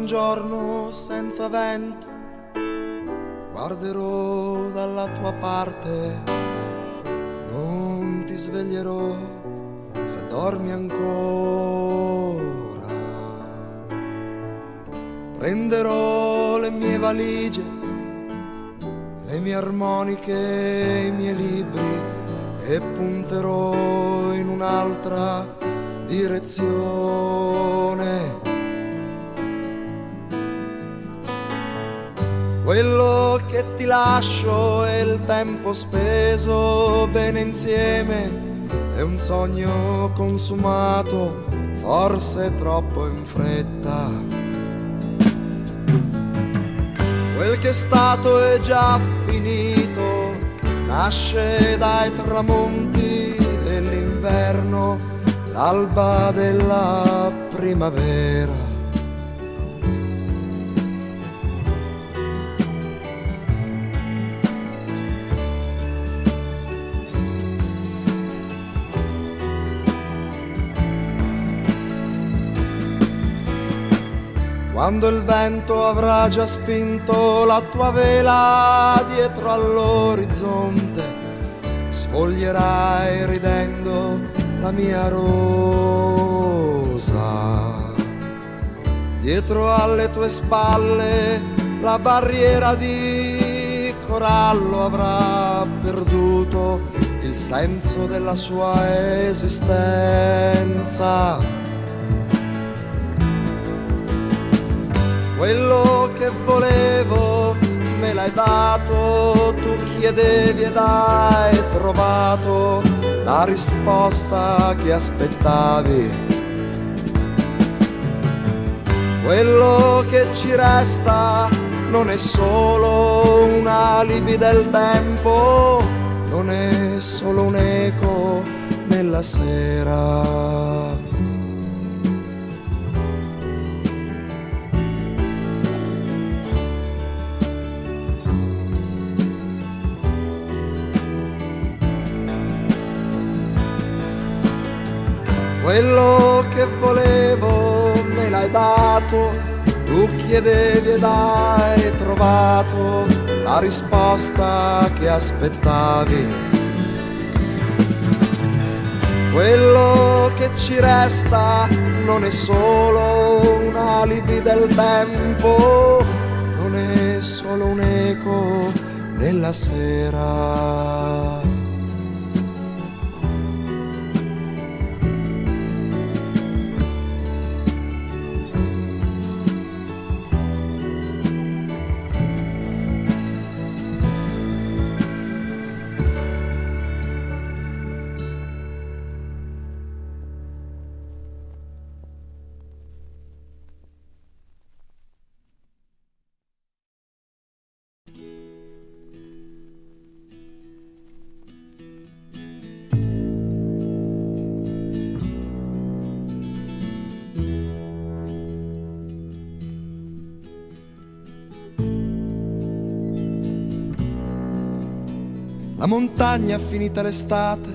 Un giorno senza vento, guarderò dalla tua parte, non ti sveglierò se dormi ancora. Prenderò le mie valigie, le mie armoniche, i miei libri e punterò in un'altra direzione. Quello che ti lascio è il tempo speso bene insieme, è un sogno consumato, forse troppo in fretta. Quel che è stato è già finito, nasce dai tramonti dell'inverno, l'alba della primavera. Quando il vento avrà già spinto la tua vela dietro all'orizzonte, sfoglierai ridendo la mia rosa. Dietro alle tue spalle la barriera di corallo avrà perduto il senso della sua esistenza quello che volevo me l'hai dato, tu chiedevi ed hai trovato la risposta che aspettavi. Quello che ci resta non è solo un alibi del tempo, non è solo un eco nella sera. Quello che volevo me l'hai dato, tu chiedevi ed hai trovato la risposta che aspettavi. Quello che ci resta non è solo un alibi del tempo, non è solo un eco nella sera. Montagna finita l'estate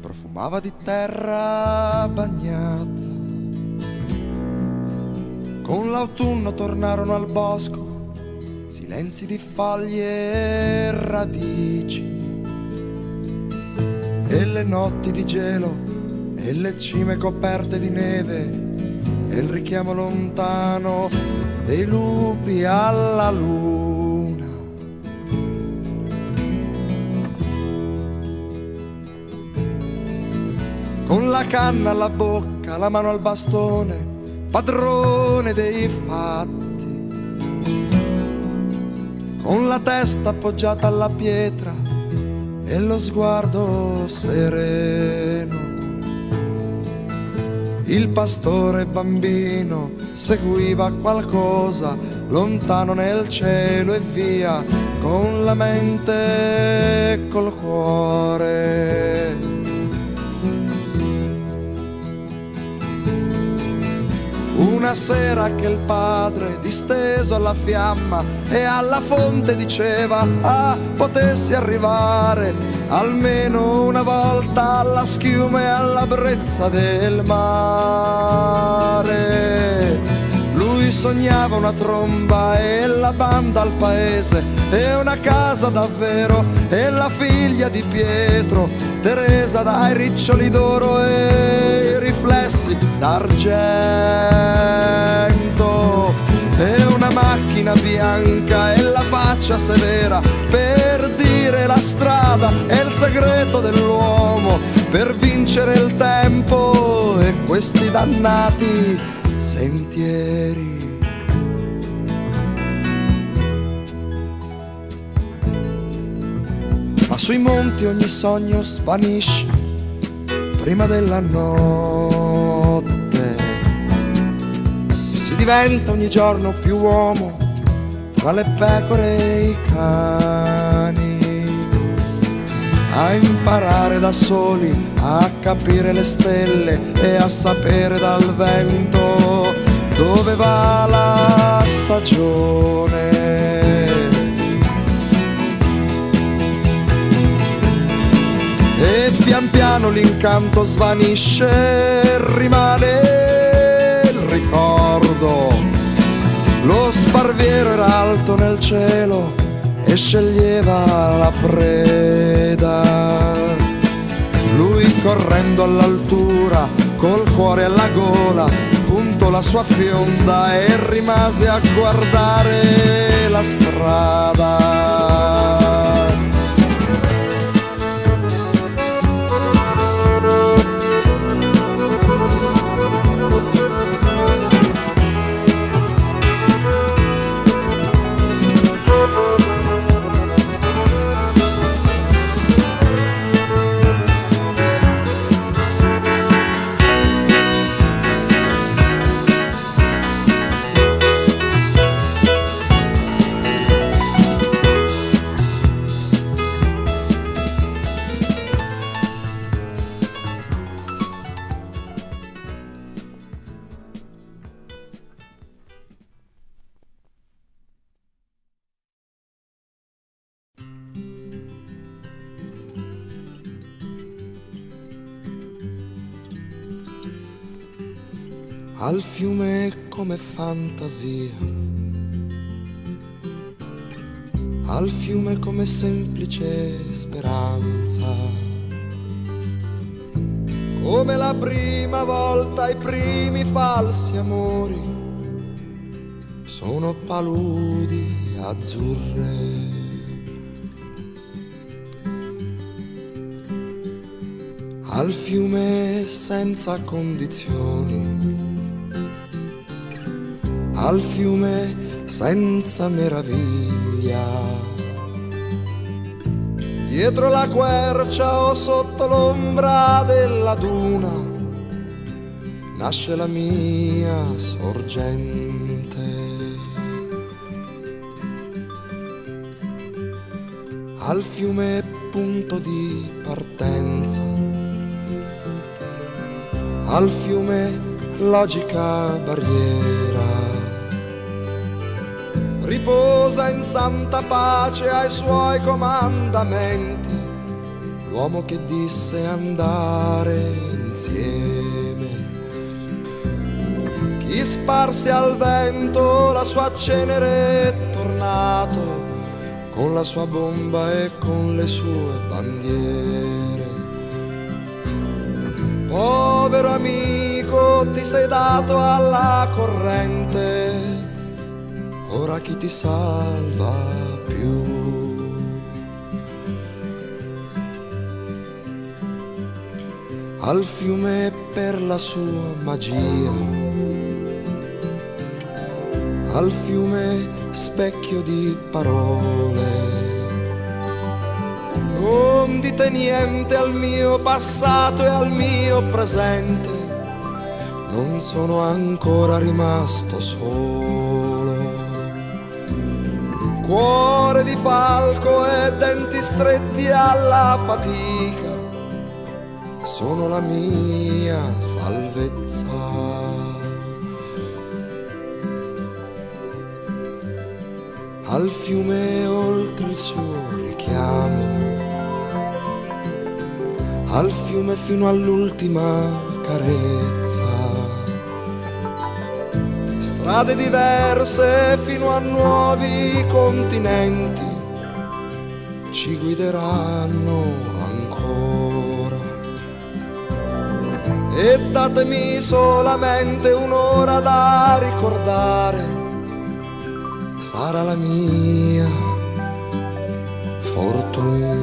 profumava di terra bagnata. Con l'autunno tornarono al bosco silenzi di foglie e radici. E le notti di gelo e le cime coperte di neve e il richiamo lontano dei lupi alla luna. Con la canna alla bocca, la mano al bastone, padrone dei fatti, con la testa appoggiata alla pietra e lo sguardo sereno. Il pastore bambino seguiva qualcosa lontano nel cielo e via con la mente e col cuore. Una sera che il padre, disteso alla fiamma e alla fonte, diceva: Ah, potessi arrivare almeno una volta alla schiuma e alla brezza del mare. Lui sognava una tromba e la banda al paese e una casa davvero e la figlia di Pietro, Teresa dai riccioli d'oro e i riflessi d'argento e una macchina bianca e la faccia severa per dire la strada e il segreto dell'uomo per vincere il tempo e questi dannati sentieri. Ma sui monti ogni sogno svanisce prima della notte. Diventa ogni giorno più uomo tra le pecore e i cani. A imparare da soli, a capire le stelle e a sapere dal vento dove va la stagione. E pian piano l'incanto svanisce, rimane il ricordo. Lo sparviero era alto nel cielo e sceglieva la preda. Lui correndo all'altura, col cuore alla gola, puntò la sua fionda e rimase a guardare la strada. Come fantasia, al fiume come semplice speranza, come la prima volta i primi falsi amori, sono paludi azzurre. Al fiume senza condizioni al fiume senza meraviglia. Dietro la quercia o sotto l'ombra della duna nasce la mia sorgente. Al fiume punto di partenza, al fiume logica barriera riposa in santa pace ai suoi comandamenti, l'uomo che disse andare insieme. Chi sparse al vento la sua cenere è tornato con la sua bomba e con le sue bandiere. Povero amico, ti sei dato alla corrente ora chi ti salva più? Al fiume per la sua magia, al fiume specchio di parole. Non dite niente al mio passato e al mio presente, non sono ancora rimasto solo cuore di falco e denti stretti alla fatica, sono la mia salvezza. Al fiume oltre il suo richiamo, al fiume fino all'ultima carezza strade diverse fino a nuovi continenti ci guideranno ancora. E datemi solamente un'ora da ricordare, sarà la mia fortuna.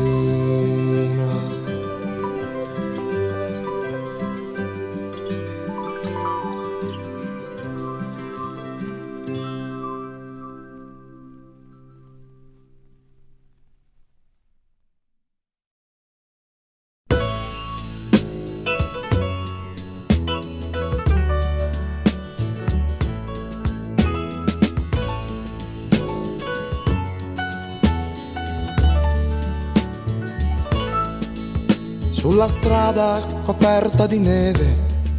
Sulla strada coperta di neve,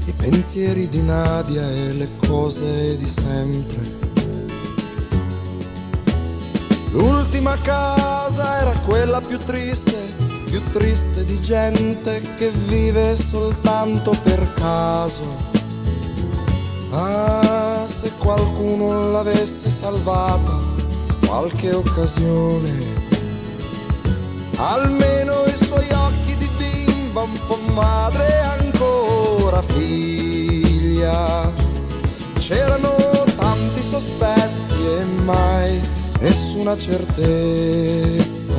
i pensieri di Nadia e le cose di sempre. L'ultima casa era quella più triste, più triste di gente che vive soltanto per caso. Ah, se qualcuno l'avesse salvata, qualche occasione, almeno i suoi bimba un po' madre ancora figlia. C'erano tanti sospetti e mai nessuna certezza.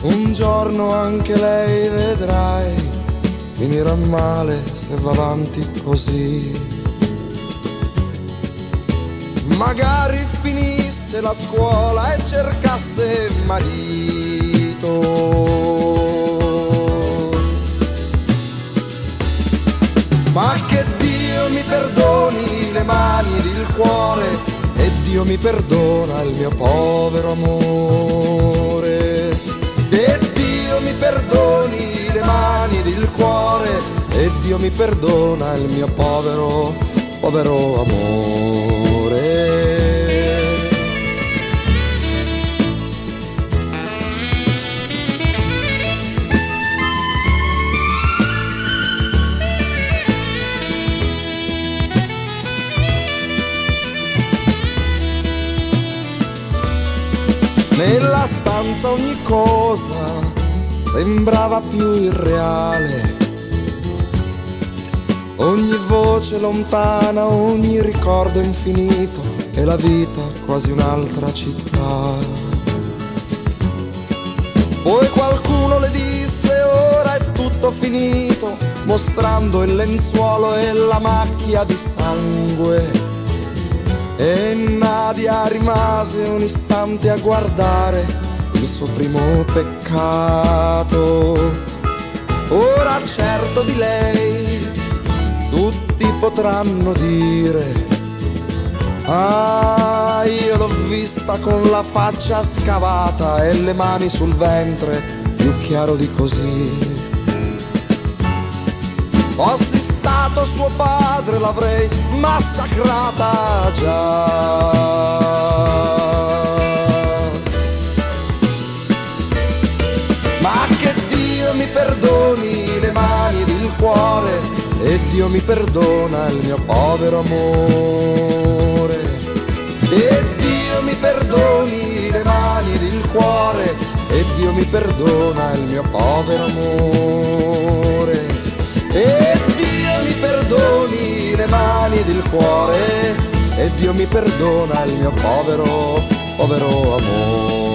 Un giorno anche lei vedrai, finirà male se va avanti così. Magari finisse la scuola e cercasse marito le mani ed il cuore e Dio mi perdona il mio povero amore. E Dio mi perdoni le mani ed il cuore e Dio mi perdona il mio povero, povero amore. Nella stanza ogni cosa sembrava più irreale. Ogni voce lontana, ogni ricordo infinito e la vita quasi un'altra città. Poi qualcuno le disse ora è tutto finito, mostrando il lenzuolo e la macchia di sangue e Nadia rimase un istante a guardare il suo primo peccato. Ora certo di lei tutti potranno dire, ah io l'ho vista con la faccia scavata e le mani sul ventre, più chiaro di così. Fossi stato suo padre l'avrei massacrata già. Ma che Dio mi perdoni le mani ed il cuore e Dio mi perdona il mio povero amore. E Dio mi perdoni le mani ed il cuore e Dio mi perdona il mio povero amore. E Dio mi perdoni le mani ed il cuore e Dio mi perdona il mio povero, povero amore.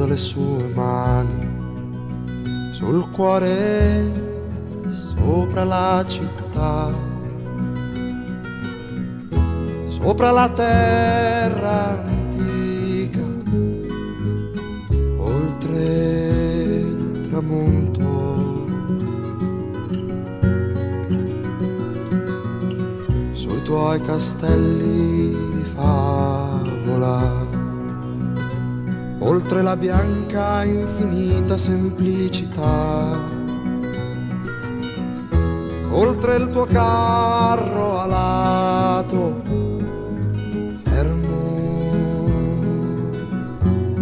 Posa le sue mani sul cuore sopra la città, sopra la terra antica, oltre il tramonto. Sui tuoi castelli di favola oltre la bianca infinita semplicità oltre il tuo carro alato, fermo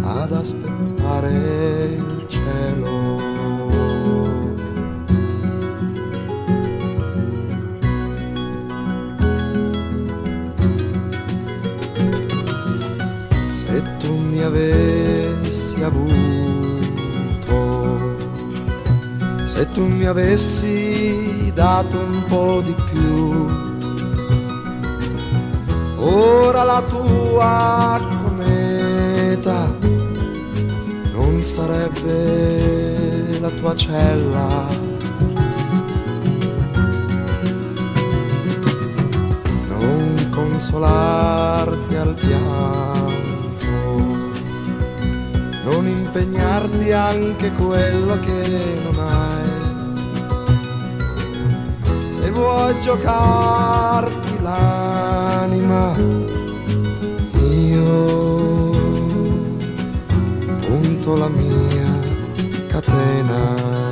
ad aspettare il cielo. Se tu mi avessi se tu mi avessi dato un po' di più. Ora la tua cometa non sarebbe la tua cella. Non consolarti al pianto, non impegnarti anche quello che non hai vuoi giocarti l'anima, io punto la mia catena.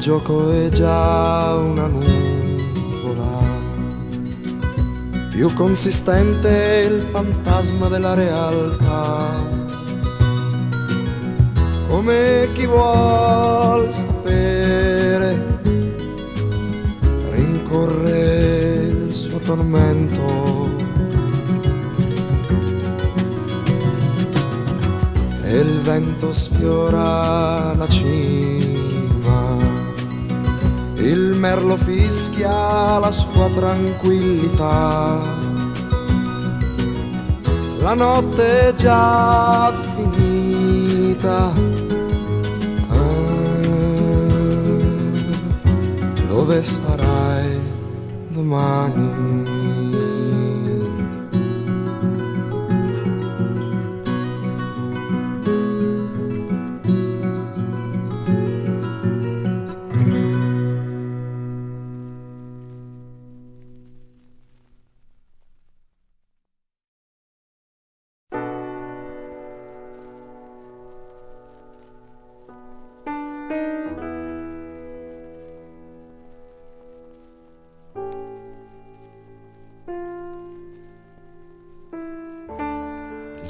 Gioco è già una nuvola, più consistente il fantasma della realtà, come chi vuol sapere, rincorre il suo tormento. E il vento sfiora la cima il merlo fischia la sua tranquillità. La notte è già finita. Ah, dove sarai domani?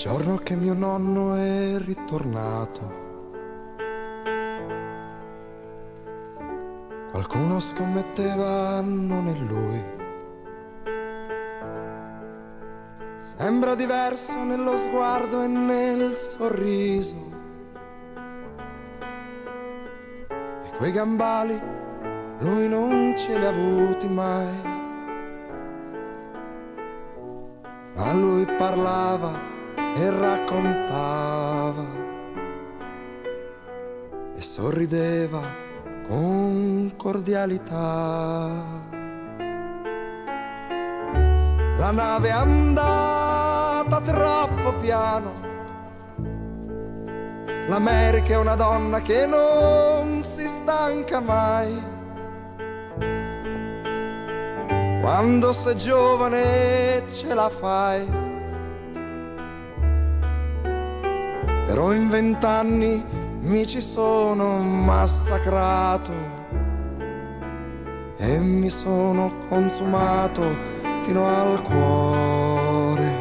Giorno che mio nonno è ritornato. Qualcuno scommetteva non è lui. Sembra diverso nello sguardo e nel sorriso. E quei gambali lui non ce li ha avuti mai. Ma lui parlava e raccontava e sorrideva con cordialità. La nave è andata troppo piano. L'America è una donna che non si stanca mai. Quando sei giovane ce la fai però in vent'anni mi ci sono massacrato e mi sono consumato fino al cuore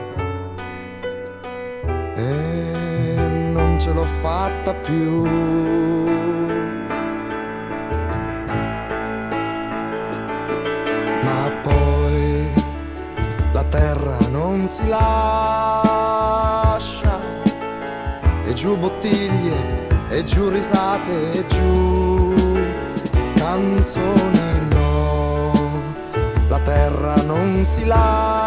e non ce l'ho fatta più. Ma poi la terra non si lava giù bottiglie, e giù risate, e giù canzoni no. La terra non si lascia,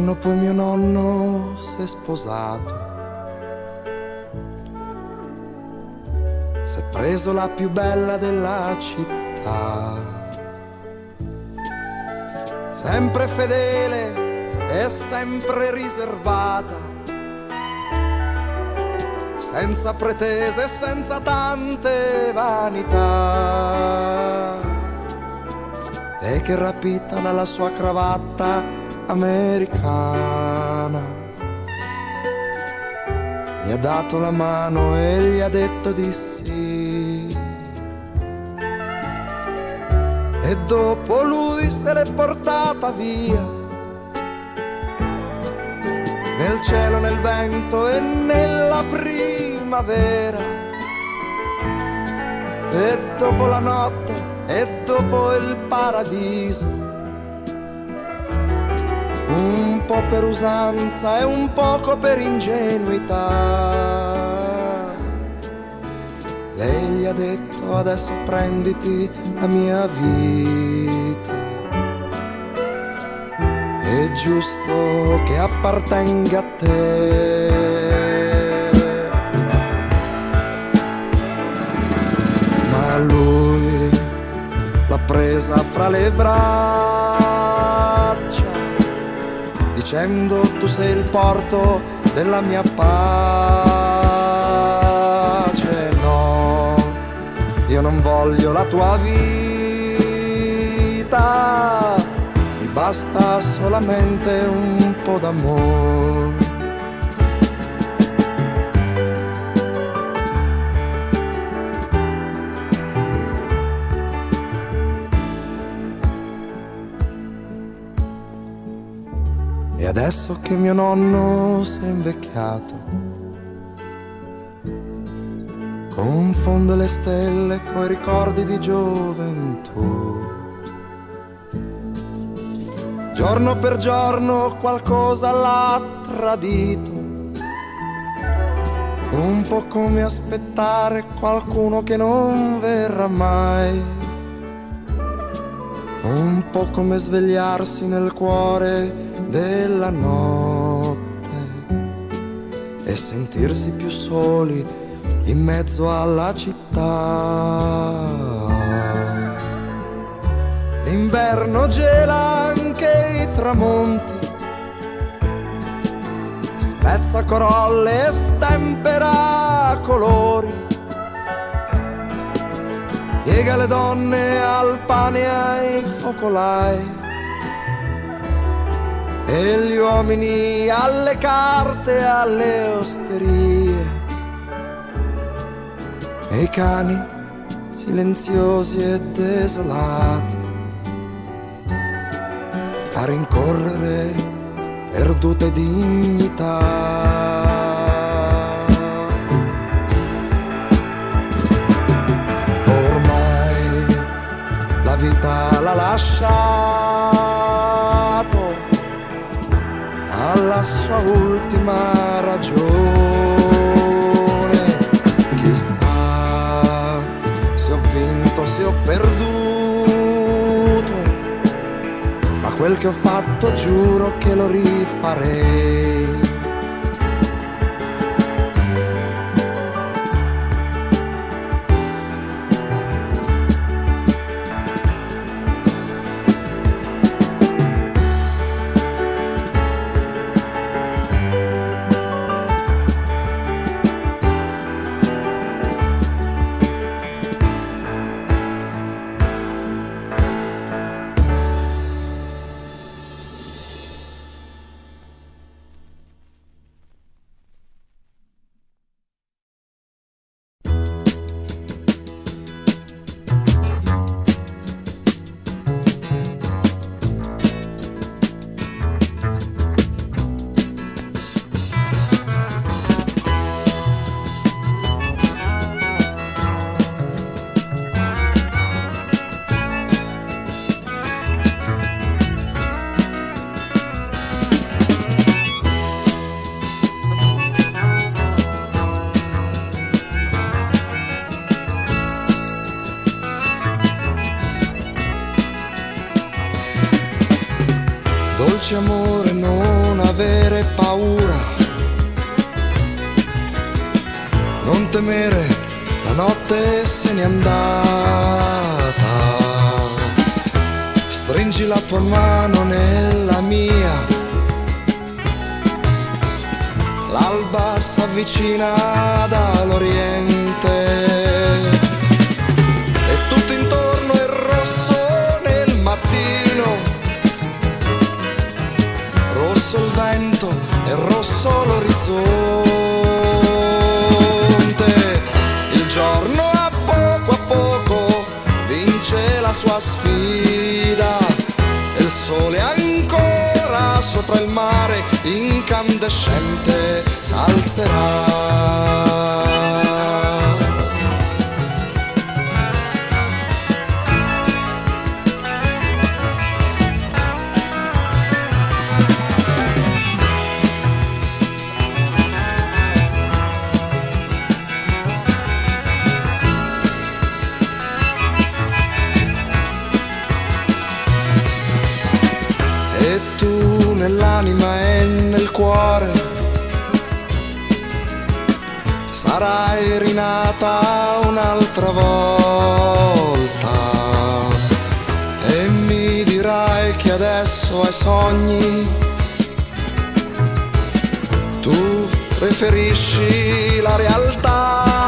giorno poi mio nonno si è sposato. Si è preso la più bella della città. Sempre fedele e sempre riservata. Senza pretese e senza tante vanità. Lei che rapita dalla sua cravatta americana. Gli ha dato la mano e gli ha detto di sì. E dopo lui se l'è portata via. Nel cielo, nel vento e nella primavera. E dopo la notte e dopo il paradiso un po' per usanza e un poco per ingenuità. Lei gli ha detto adesso prenditi la mia vita. È giusto che appartenga a te. Ma lui l'ha presa fra le braccia dicendo tu sei il porto della mia pace. No, io non voglio la tua vita, mi basta solamente un po' d'amore. Adesso che mio nonno si è invecchiato, confonde le stelle coi ricordi di gioventù. Giorno per giorno qualcosa l'ha tradito, un po' come aspettare qualcuno che non verrà mai. Un po' come svegliarsi nel cuore della notte e sentirsi più soli in mezzo alla città. L'inverno gela anche i tramonti, spezza corolle e stempera colori, piega le donne al pane ai focolai e gli uomini alle carte alle osterie. E i cani silenziosi e desolati. A rincorrere perdute dignità. Ormai la vita la lascia alla sua ultima ragione. Chissà se ho vinto, se ho perduto, ma quel che ho fatto giuro che lo rifarei. será. Preferisci la realtà.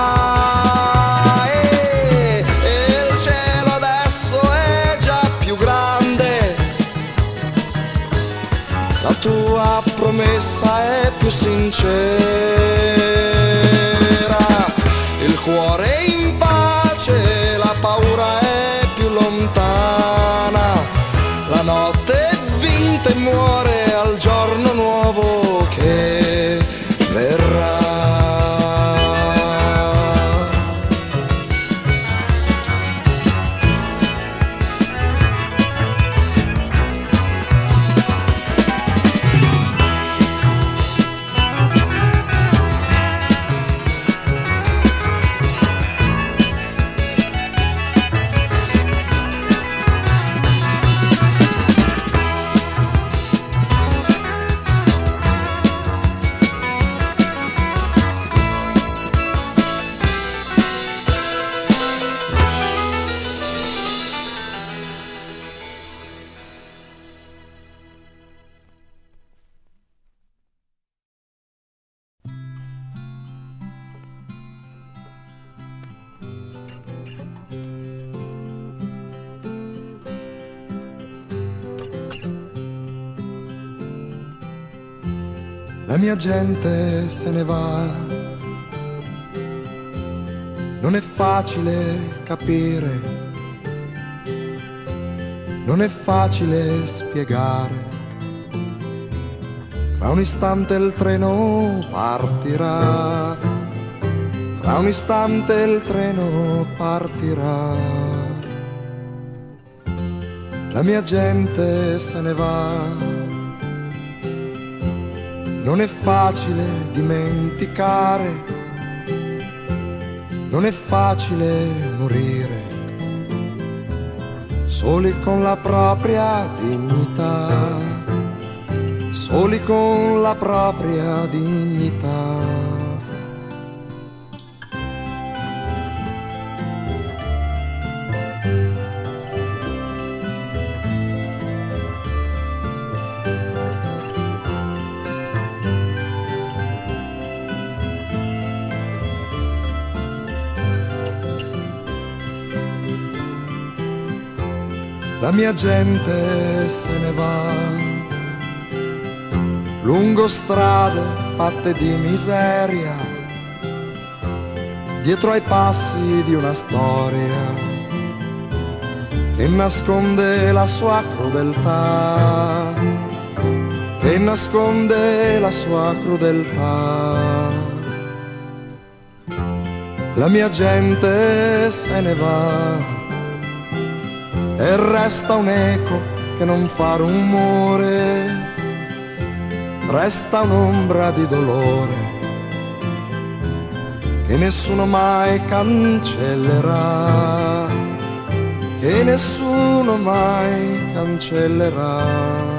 Mia gente se ne va. Non è facile capire, non è facile spiegare. Fra un istante il treno partirà, fra un istante il treno partirà. La mia gente se ne va non è facile dimenticare, non è facile morire, soli con la propria dignità, soli con la propria dignità. Mia gente se ne va lungo strade fatte di miseria, dietro ai passi di una storia che nasconde la sua crudeltà, che nasconde la sua crudeltà. La mia gente se ne va e resta un eco che non fa rumore, resta un'ombra di dolore che nessuno mai cancellerà, che nessuno mai cancellerà.